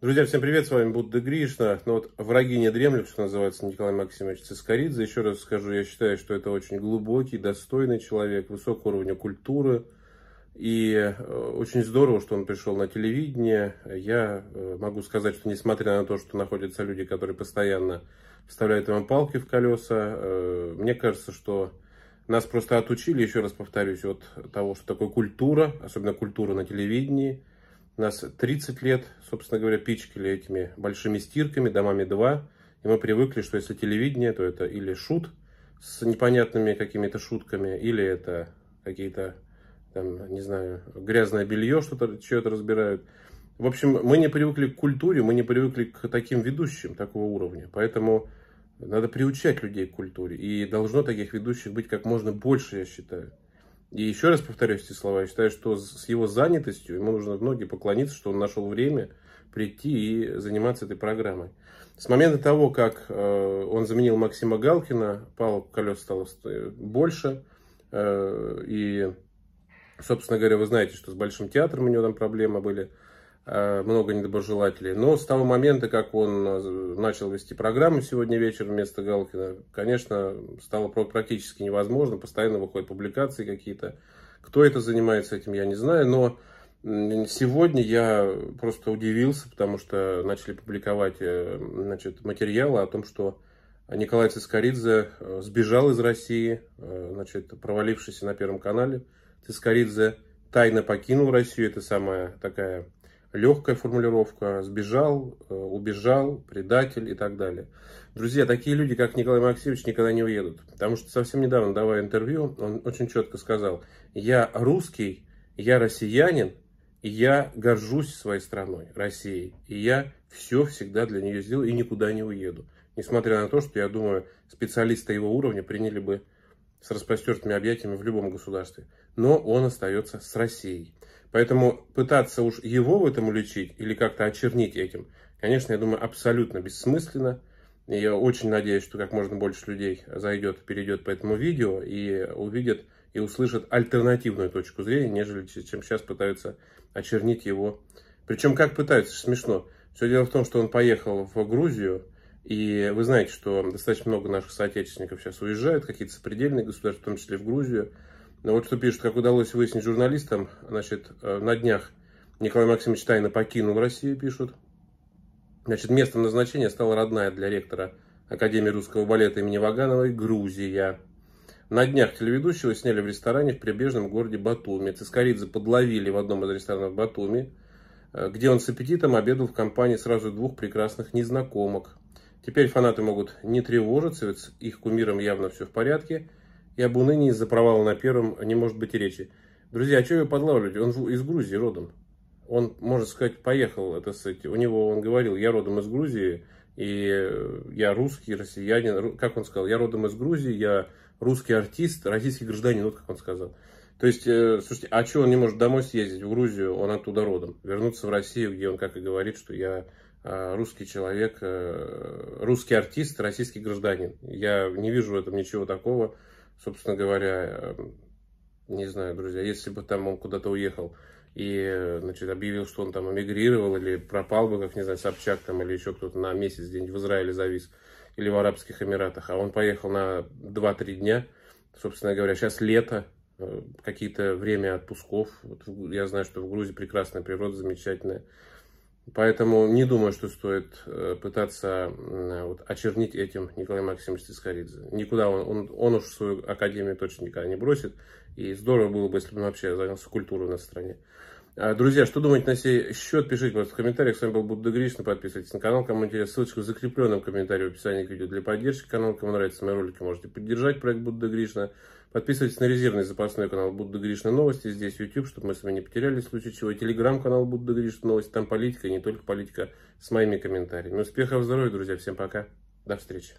Друзья, всем привет, с вами Будда Гришна. Ну вот враги не дремлют, что называется, Николай Максимович Цискоридзе. Еще раз скажу, я считаю, что это очень глубокий, достойный человек, высокого уровня культуры. И э, очень здорово, что он пришел на телевидение. Я э, могу сказать, что несмотря на то, что находятся люди, которые постоянно вставляют ему палки в колеса, э, мне кажется, что нас просто отучили, еще раз повторюсь, от того, что такое культура, особенно культура на телевидении – нас 30 лет, собственно говоря, пичкали этими большими стирками, домами 2. И мы привыкли, что если телевидение, то это или шут с непонятными какими-то шутками, или это какие-то, там, не знаю, грязное белье, что-то чье-то разбирают. В общем, мы не привыкли к культуре, мы не привыкли к таким ведущим такого уровня. Поэтому надо приучать людей к культуре. И должно таких ведущих быть как можно больше, я считаю. И еще раз повторюсь эти слова, я считаю, что с его занятостью ему нужно в ноги поклониться, что он нашел время прийти и заниматься этой программой. С момента того, как э, он заменил Максима Галкина, палок колес стало больше. Э, и, собственно говоря, вы знаете, что с Большим театром у него там проблемы были. Э, много недоброжелателей. Но с того момента, как он э, начал вести программу сегодня вечером вместо Галкина, конечно, стало практически невозможно. Постоянно выходят публикации какие-то. Кто это занимается этим, я не знаю. Но сегодня я просто удивился, потому что начали публиковать э, значит, материалы о том, что Николай Цискоридзе сбежал из России, значит, провалившийся на Первом канале. Цискоридзе тайно покинул Россию. Это самая такая легкая формулировка, сбежал, э, убежал, предатель и так далее. Друзья, такие люди, как Николай Максимович, никогда не уедут. Потому что совсем недавно, давая интервью, он очень четко сказал, я русский, я россиянин, и я горжусь своей страной, Россией. И я все всегда для нее сделаю и никуда не уеду. Несмотря на то, что, я думаю, специалисты его уровня приняли бы с распростертыми объятиями в любом государстве. Но он остается с Россией. Поэтому пытаться уж его в этом уличить или как-то очернить этим, конечно, я думаю, абсолютно бессмысленно. И я очень надеюсь, что как можно больше людей зайдет, перейдет по этому видео и увидит и услышит альтернативную точку зрения, нежели чем сейчас пытаются очернить его. Причем как пытаются, смешно. Все дело в том, что он поехал в Грузию, и вы знаете, что достаточно много наших соотечественников сейчас уезжают, какие-то сопредельные государства, в том числе в Грузию. Но вот что пишут, как удалось выяснить журналистам, значит, э, на днях Николай Максимович тайно покинул Россию, пишут. Значит, местом назначения стала родная для ректора Академии русского балета имени Вагановой Грузия. На днях телеведущего сняли в ресторане в прибрежном городе Батуми. Цискоридзе подловили в одном из ресторанов Батуми, э, где он с аппетитом обедал в компании сразу двух прекрасных незнакомок. Теперь фанаты могут не тревожиться, ведь их кумиром явно все в порядке и об унынии из-за провала на первом не может быть и речи. Друзья, а что вы подлавливаете? Он из Грузии родом. Он, можно сказать, поехал, это сказать, у него, он говорил, я родом из Грузии, и я русский, россиянин, как он сказал, я родом из Грузии, я русский артист, российский гражданин, вот как он сказал. То есть, э, слушайте, а что он не может домой съездить в Грузию, он оттуда родом, вернуться в Россию, где он, как и говорит, что я э, русский человек, э, русский артист, российский гражданин. Я не вижу в этом ничего такого собственно говоря, эм, не знаю, друзья, если бы там он куда-то уехал и, значит, объявил, что он там эмигрировал или пропал бы, как, не знаю, Собчак там или еще кто-то на месяц где-нибудь в Израиле завис или в Арабских Эмиратах, а он поехал на 2-3 дня, собственно говоря, сейчас лето, э, какие-то время отпусков. Вот я знаю, что в Грузии прекрасная природа, замечательная. Поэтому не думаю, что стоит э, пытаться вот, очернить этим Николая Максимовича Тискоридзе. Никуда он, он, он уж свою академию точно никогда не бросит. И здорово было бы, если бы он вообще занялся культурой на стране. А, друзья, что думаете на сей счет? Пишите, пожалуйста, в комментариях. С вами был Будда Гришна. Подписывайтесь на канал, кому интересно. Ссылочка в закрепленном комментарии в описании к видео для поддержки канала. Кому нравятся мои ролики, можете поддержать проект Будда Гришна. Подписывайтесь на резервный запасной канал Будда Гришна Новости. Здесь YouTube, чтобы мы с вами не потеряли в случае чего. Телеграм-канал Будда Гришна Новости. Там политика, и не только политика, с моими комментариями. Успехов, здоровья, друзья. Всем пока. До встречи.